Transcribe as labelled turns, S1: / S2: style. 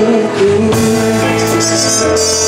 S1: can't